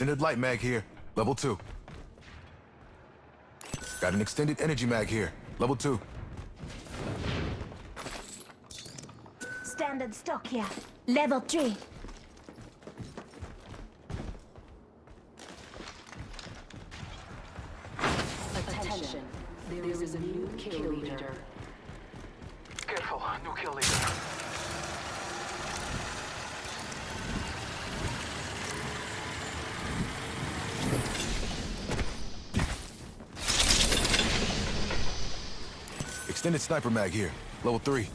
Extended light mag here. Level 2. Got an extended energy mag here. Level 2. Standard stock here. Level 3. Attention. There is a new kill leader. Careful, new kill leader. Extended sniper mag here. Level 3.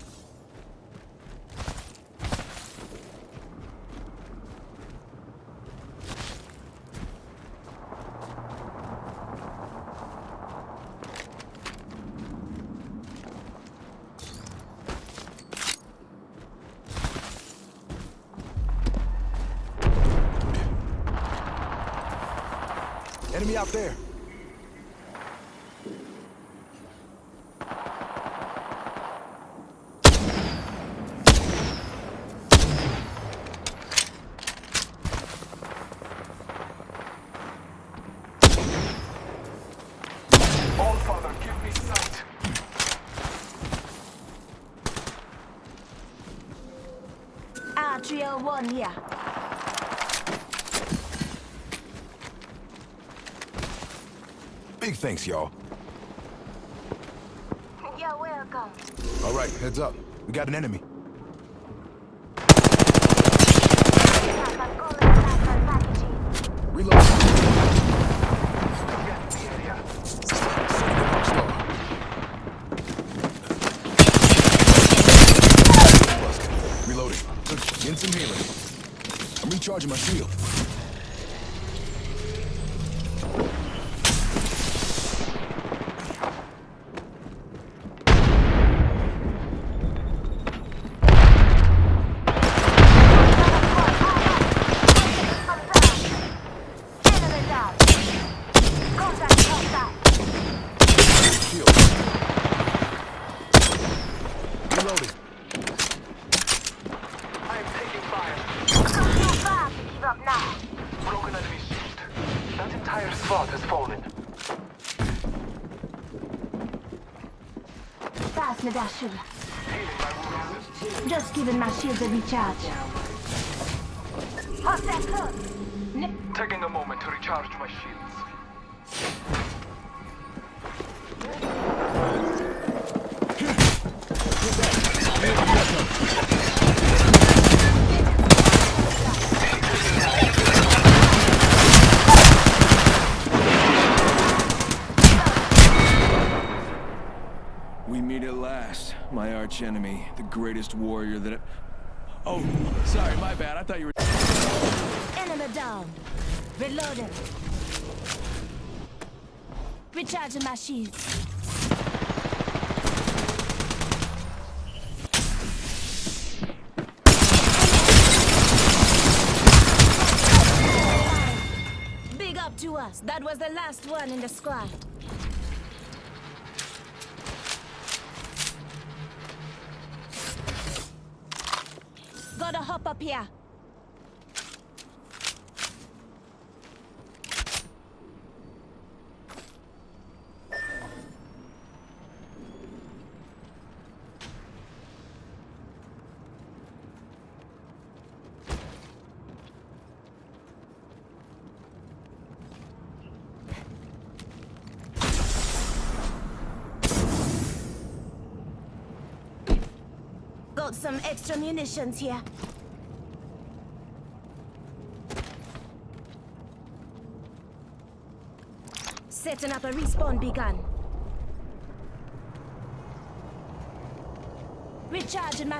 Enemy out there. All father, give me sight. R301 here. Big thanks, y'all. You're welcome. All right, heads up. We got an enemy. I'm calling back my packaging. Reload. Get the area. Reloading. In some healing. I'm recharging my shield. Enemy down. Contact, contact. Shield. Reloading. I am taking fire. Too far to give up now. Broken enemy shield. That entire squad has fallen. Pass me that sugar. Healing my wounds. Just giving my shields a recharge. Hostile close. N- Taking a moment to recharge my shields. Last, my arch enemy, the greatest warrior that. Oh, sorry, my bad. I thought you were. Enemy down. Reloading. Recharging my shields. Big up to us. That was the last one in the squad. Gotta hop up here. Got some extra munitions here. Setting up a respawn beacon. Recharging my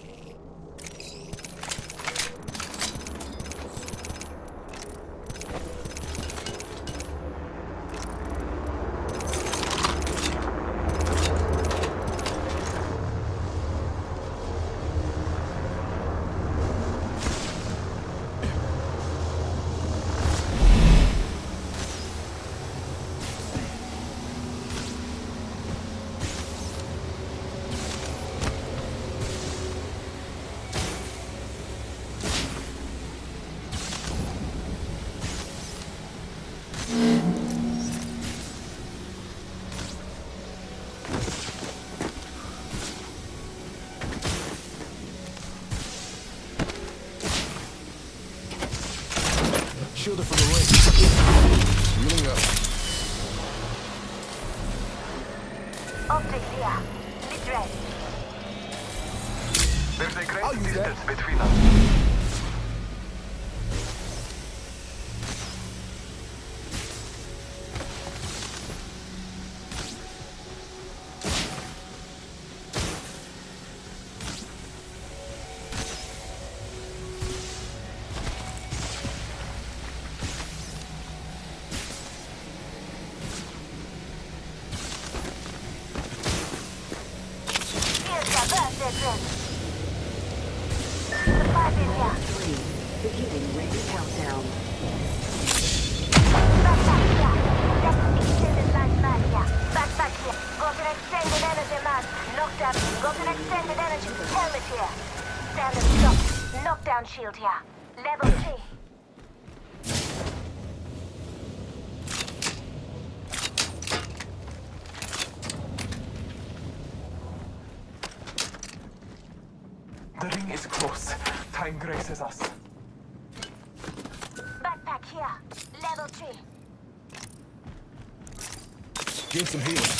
to the battlefield. Shielded from the ring. Healing up. Optics here. Mid-range. There's a great I'll use that. distance between us. Shield here. Level 3. Is close. Time graces us. Backpack here. Level 3. Getting some healing.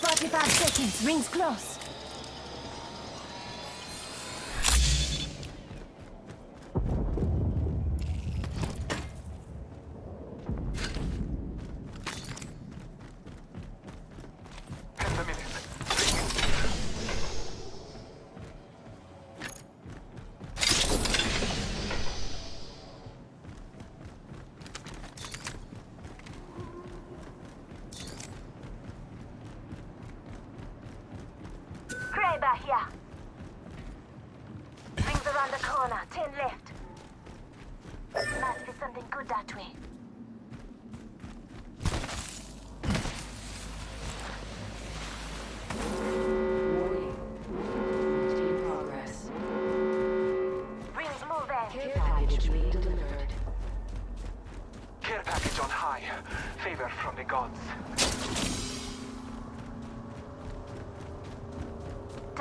Forty-five seconds. Rings close. Here. Rings around the corner. Ten left. Must be something good that way.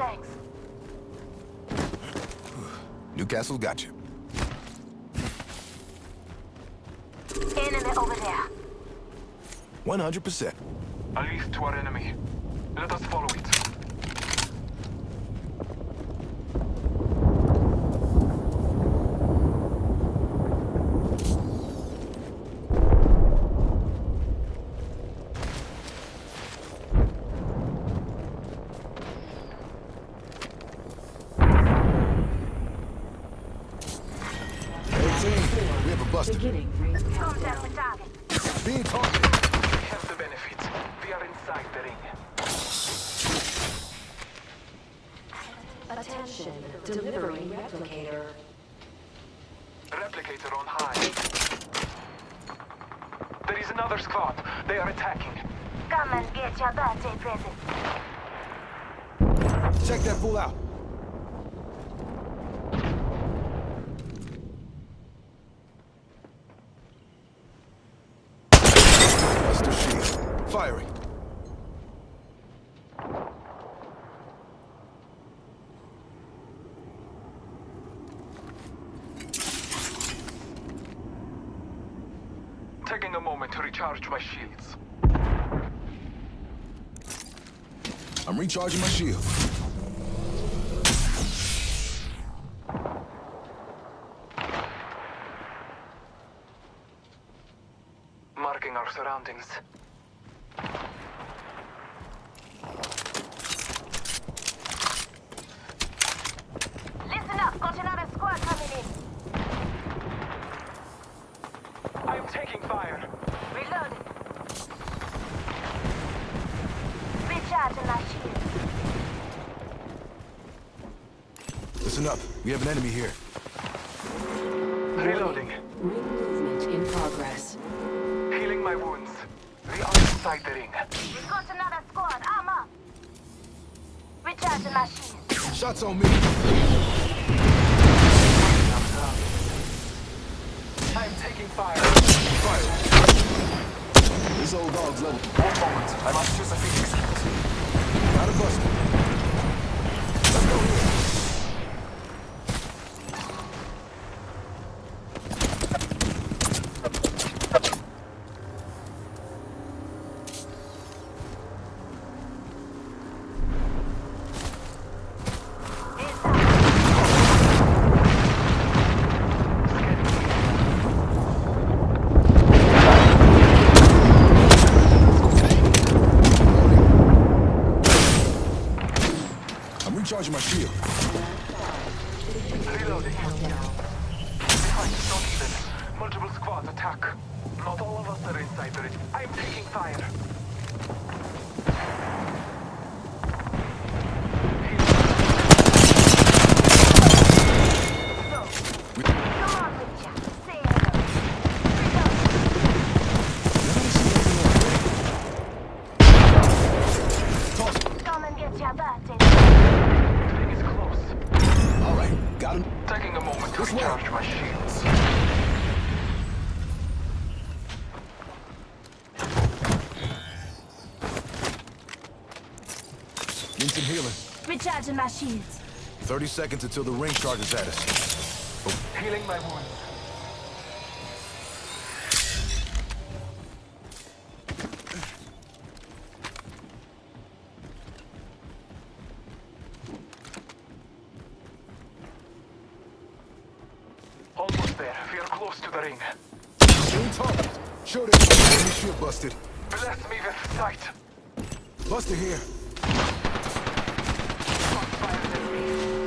Thanks. Newcastle got you. Enemy over there. 100%. A lead to our enemy. Let us follow it. Hey, team. We have a buster. Beginning ring Calm countdown. down the target. Being targeted. We have the benefit. We are inside the ring. Attention. Delivering replicator. Replicator on high. There is another squad. They are attacking. Come and get your birthday present. Check that fool out. Buster shield. Firing. Taking a moment to recharge my shields. I'm recharging my shield. Marking our surroundings. Listen up. Got another squad coming in. I am taking fire. Reloading. Recharging my shield. Listen up. We have an enemy here. Reloading. Ring movement in progress. Healing my wounds. We are inside the ring. We've got another squad. Arm up. Recharging my shield. Shots on me. Level. One moment. I must use a phoenix. Recharging my shields. 30 seconds until the ring charges at us. Healing my wounds. Almost there. We are close to the ring. In top. Shoot it. Enemy shield busted. Bless me with sight. Buster here fire.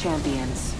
champions.